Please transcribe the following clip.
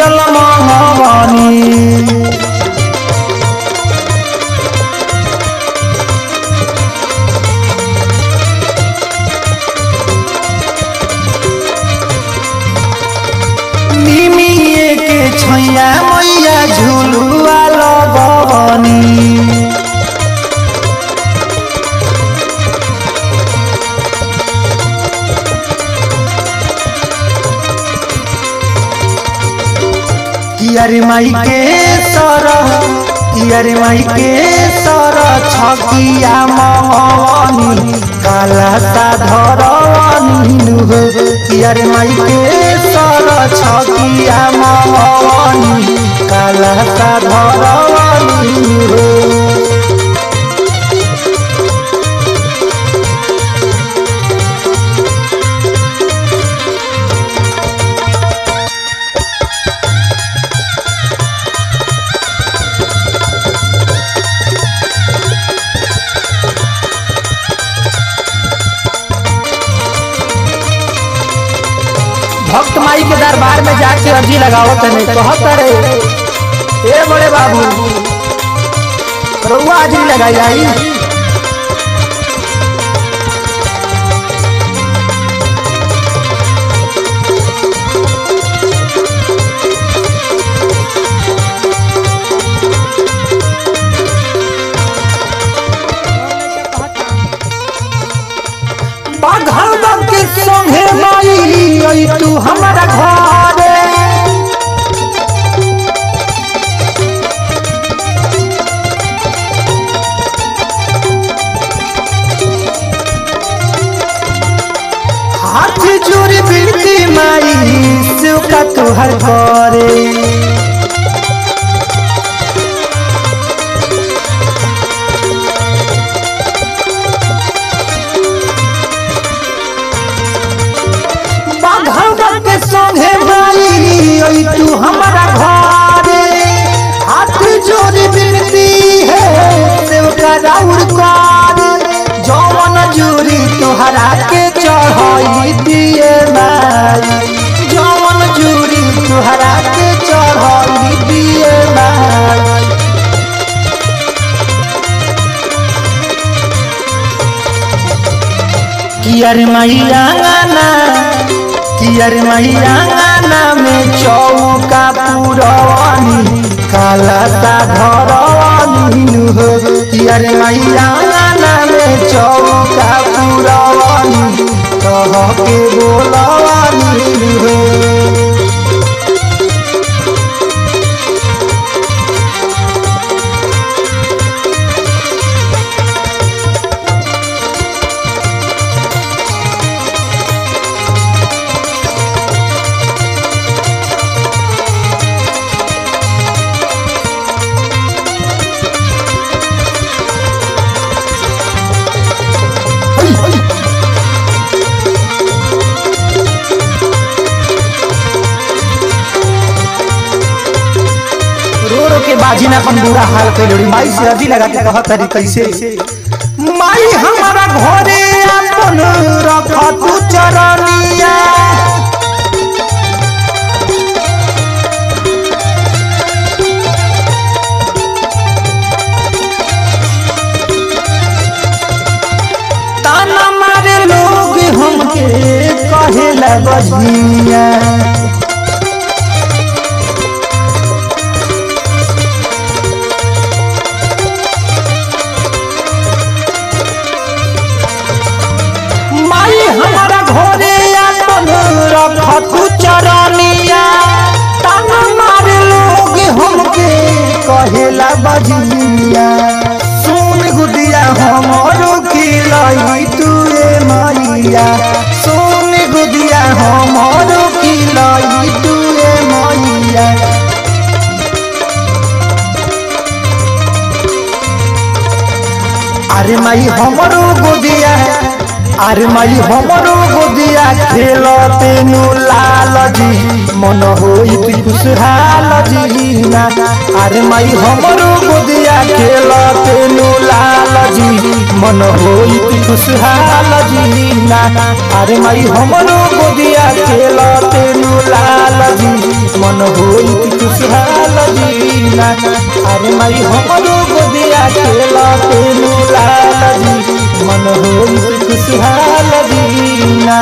আল্লাহ মহাবানী মিমিয়েকে ছইয়া মইয়া ঝুলুয়াল ববনী लगवनी माई के सर कियारी माई के सर, छकिया मगवनी काला सा धरवनी कियारी माई के सर, छकिया मगवनी काला सा धरवनी दरबार में जाके अर्जी लगाओ तने कहत रे ए बड़े बाबू, रउआ अर्जी लगाई आई? संगे तू हमारा घरे। हाथ जोड़ी बिनती माई सुख तुहर करे राउर कर जौवन जूरी तुहरा के चढ़ाई दिए माई। जौवन जूरी तुहरा के चढ़ाई दिए माई। कियर मैया कियर मैया में चौका पुरवानी, काला धरवानी नु हो। यार मैया गाना में चौका पुरवानी कह के रो रो बाजी ना अपन हाल कर लोड़ी। माई से अजी लगा के कहत तरी कैसे माई हमारा घरे अपन रख तू चरनिया ताना मारे लोग हमके कहेला बजनिया ताना मारे लोग हमके कहेला बजिया। सुन गुदिया हमरो तू ए मैया सुन गुदिया हमरो तू ए मैया अरे माई हमरो गोदिया, अरे माई हमरो गोदिया। खेलते नु लाल जी मन होई तू खुशहाल जी ना अरे माई हमरो गोदिया खेलते नु लाल जी मन होई तू खुशहाल जी जीना अरे माई हमरो गोदिया खेलते नु लाल जी मन होई खुशहाल जीना अरे माई हमरो गोदिया खेलते नु लाल जी मन होई खुशहाल जीना